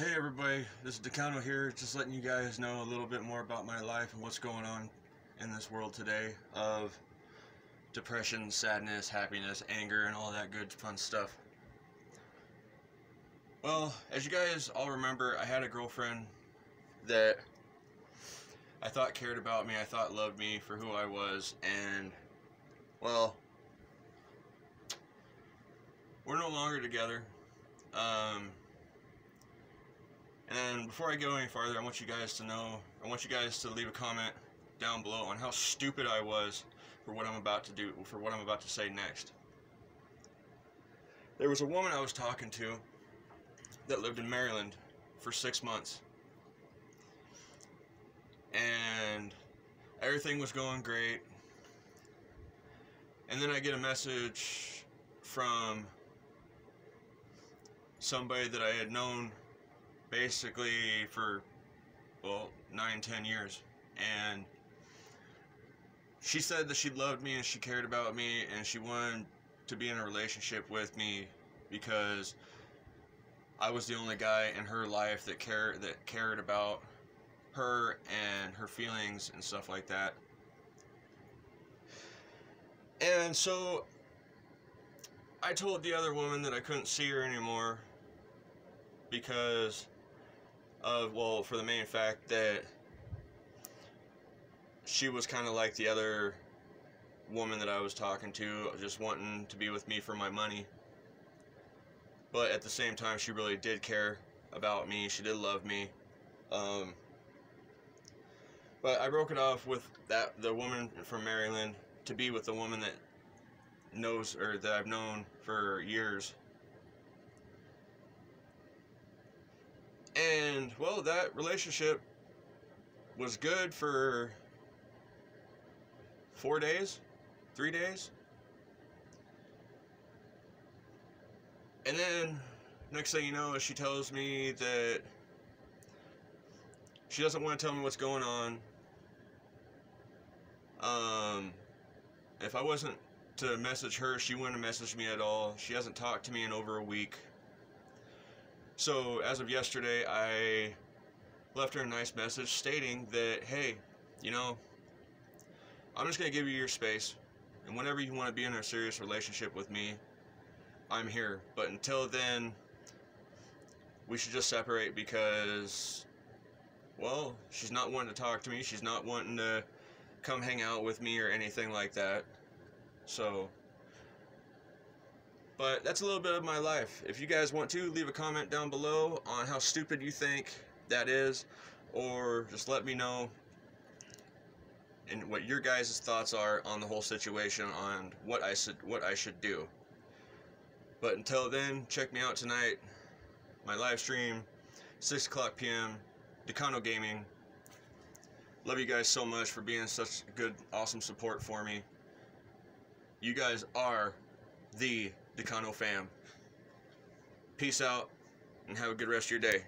Hey everybody, this is DcanO here, just letting you guys know a little bit more about my life and what's going on in this world today of depression, sadness, happiness, anger, and all that good fun stuff. Well, as you guys all remember, I had a girlfriend that I thought cared about me, I thought loved me for who I was, and, well, we're no longer together. Um, and before I go any farther, I want you guys to know, I want you guys to leave a comment down below on how stupid I was for what I'm about to do, for what I'm about to say next. There was a woman I was talking to that lived in Maryland for six months. And everything was going great. And then I get a message from somebody that I had known basically for well nine ten years and she said that she loved me and she cared about me and she wanted to be in a relationship with me because I was the only guy in her life that cared that cared about her and her feelings and stuff like that. And so I told the other woman that I couldn't see her anymore because of well for the main fact that she was kind of like the other woman that I was talking to just wanting to be with me for my money. But at the same time she really did care about me. She did love me. Um, but I broke it off with that the woman from Maryland to be with the woman that knows or that I've known for years And, well, that relationship was good for four days, three days. And then, next thing you know, she tells me that she doesn't want to tell me what's going on. Um, if I wasn't to message her, she wouldn't message me at all. She hasn't talked to me in over a week. So as of yesterday, I left her a nice message stating that, hey, you know, I'm just going to give you your space. And whenever you want to be in a serious relationship with me, I'm here. But until then, we should just separate because, well, she's not wanting to talk to me. She's not wanting to come hang out with me or anything like that. So, but that's a little bit of my life. If you guys want to, leave a comment down below on how stupid you think that is, or just let me know and what your guys' thoughts are on the whole situation on what I should what I should do. But until then, check me out tonight. My live stream, 6 o'clock p.m. DcanO Gaming. Love you guys so much for being such good, awesome support for me. You guys are the DcanO fam. Peace out and have a good rest of your day.